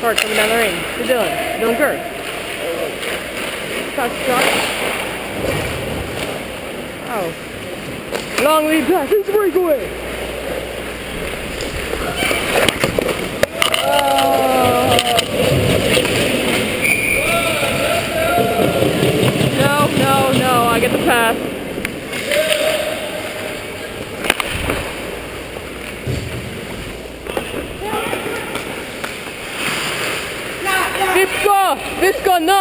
Hart coming down the. To Dylan. Dylan Kerr. Touch, touch. Oh. Long lead pass. It's breakaway. No, no, no. I get the pass. Visco! Visco, no!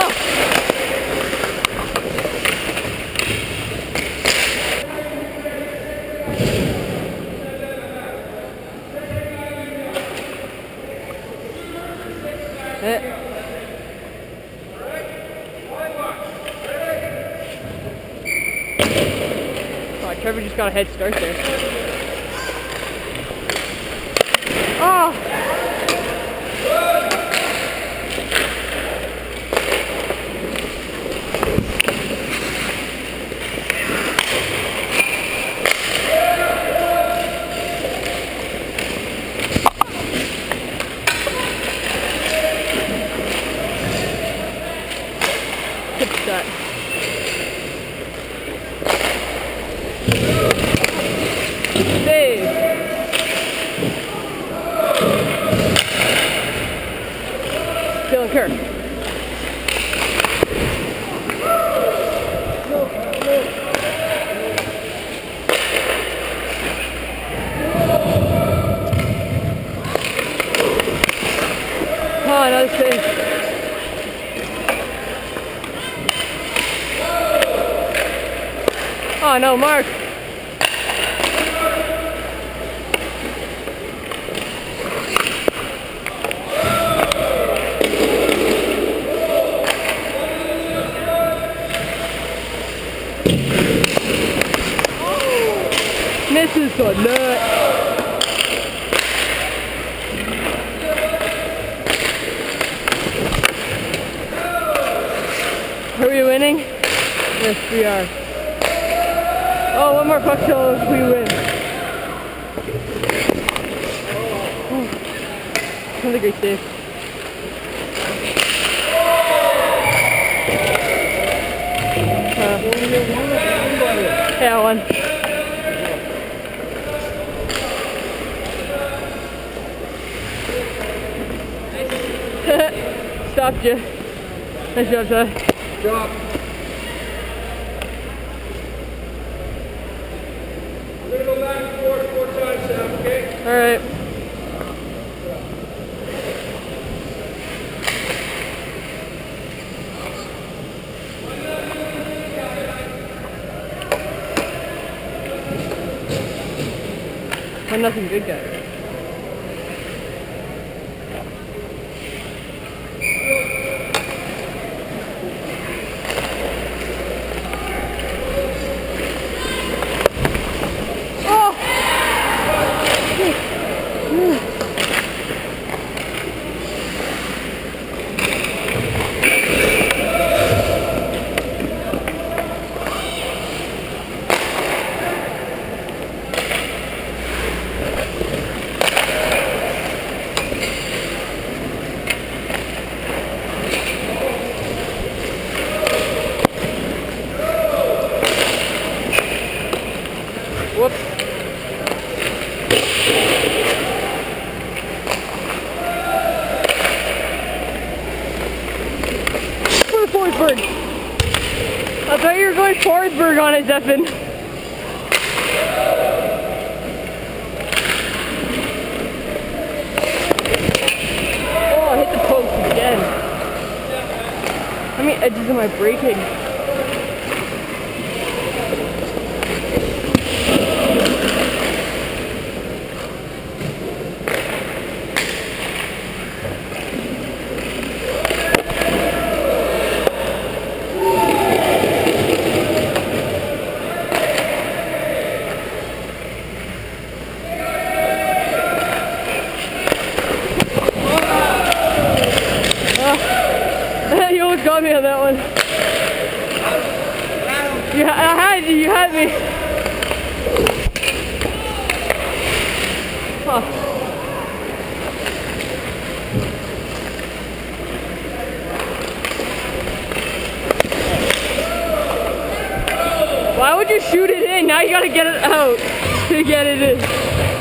Oh, Trevor just got a head start there. Oh! Shot. Save. Dylan Kerr. Oh, another save. Oh no, Mark. The net. Are we winning? Yes, we are. Oh, one more puck till we win. Oh, another great save. Uh, yeah, one. Stopped you. Nice job, Ty. We're gonna go back and forth four times now, okay? Alright. One nothing good guy. Oh! Whoops. For Forsberg. I thought you were going Forsberg on it, Zephin. Oh, I hit the got me on that one. You, I had you, you had me. Huh. Why would you shoot it in? Now you gotta get it out to get it in.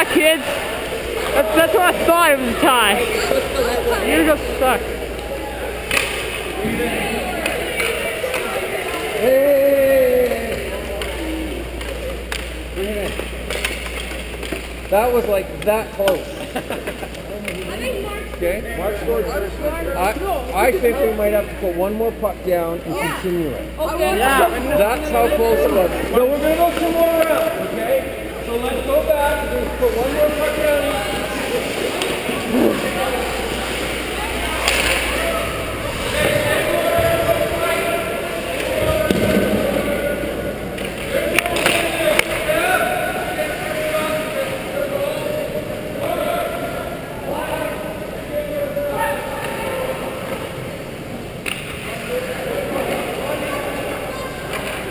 Yeah, that's what I thought, kids. That's, that's what I thought it was a tie. You just suck. That was like that close. Okay, Mark scored first. I, I think we might have to put one more puck down and continue it. Okay. That's how close it was. So we're gonna go two more rounds, okay? So let's go back and just put one more puck down.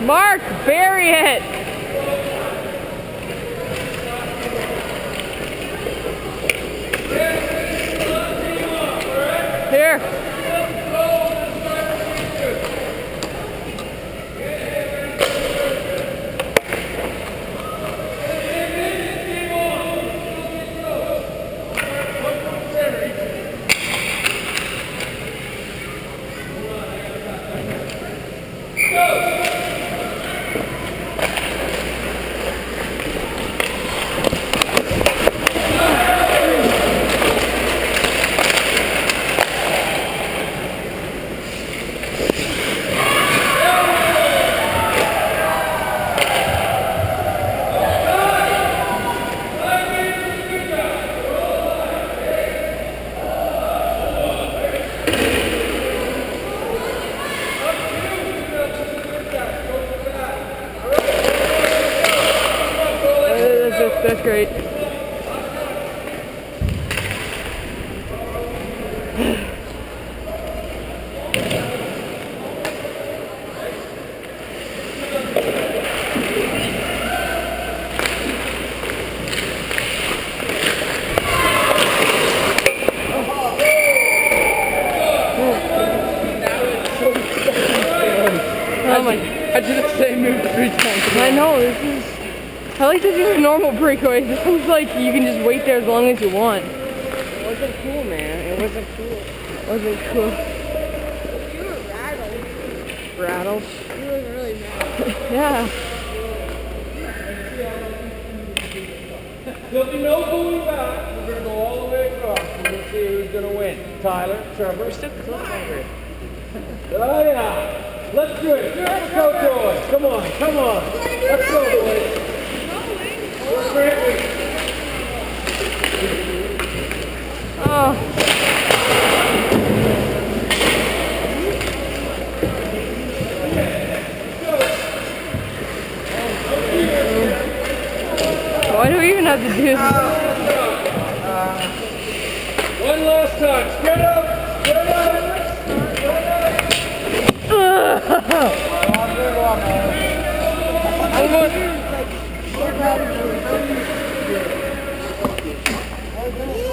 Mark, bury it. Here. That's, great. Oh my I did the same move three times. I know. I like to do normal breakaways. This one's like, you can just wait there as long as you want. It wasn't cool, man. It wasn't cool. It Wasn't cool. You were rattled. Rattled. You were really mad. Yeah. There'll be no going back. We're gonna go all the way across. We're gonna see who's gonna win. Tyler, Trevor. We're still Oh yeah. Let's do it. Let's go, boys. Come on, come on. Let's go, boys. Oh. Why do we even have to do this?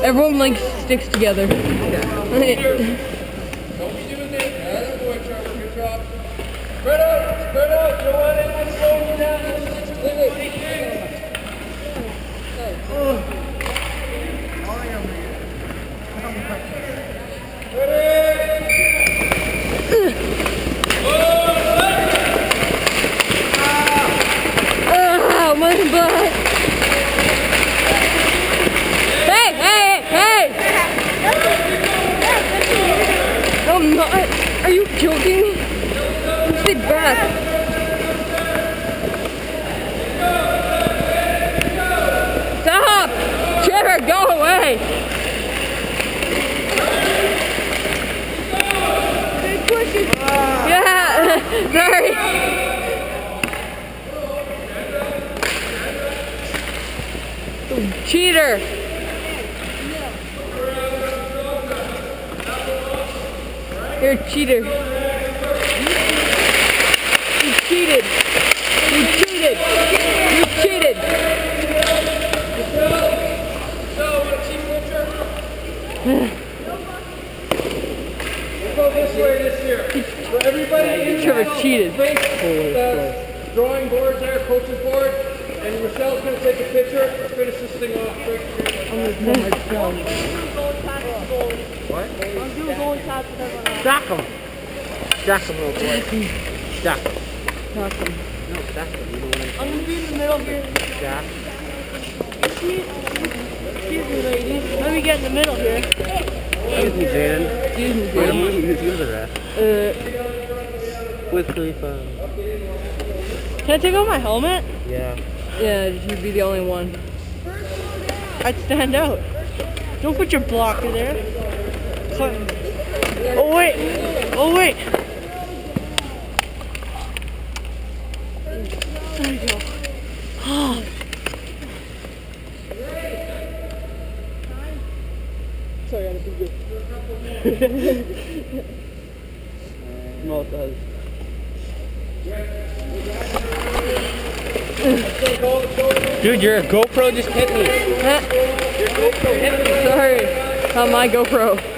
Everyone like sticks together. Don't be doing this. Good boy, Trevor. Good job. Spread out. Spread out. You don't want anyone slowing you down. Wait, wait. Ah, my butt. Hey, hey, hey! No, I'm not. Are you joking me? Sit back. Stop! Trevor, go away! Yeah, sorry. Cheater! You're a cheater. You cheated. You cheated. You cheated. So, want to keep picture? We'll go this way this year. So everybody in Trevor cheated. face the drawing board there, coach's board, and Michelle's going to take a picture. Let's finish this thing off quick. I'm doing going fast with everyone. Stack them. Stack them real quick. Stack them. No, stack them. You know what I'm gonna be in the middle here. I'm stack. Excuse me, lady. Let me get in the middle here. Excuse me, Jaden. Excuse me, Jaden, dude. what do you the rest? Uh, Wiz Khalifa. can I take off my helmet? Yeah. Yeah, you'd be the only one. I'd stand out. Don't put your blocker there. Cut. Oh wait! Oh wait! There you go. Sorry, I gotta be Small size. Dude, your GoPro just hit me. Your GoPro hit me. Sorry, Not my GoPro.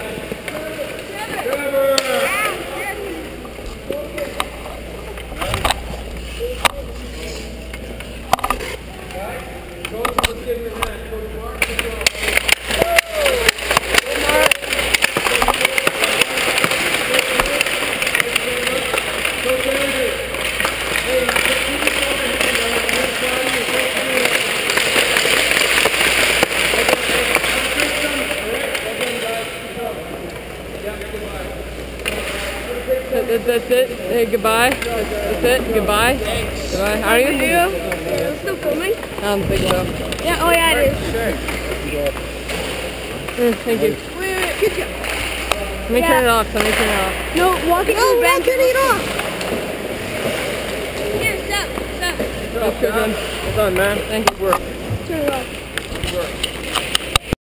That, that, that's it. Hey, goodbye. That's it. Goodbye. Goodbye. How are you? Still filming? I don't think so. Yeah, oh yeah, it is. Mm, thank you. Wait, wait, wait. Good job. Let me turn it off. Let me turn it off. No, walking to the bench. turning it off. Here, stop, stop. That's good, man. Well done, man. Thank you. Turn it off. Good work.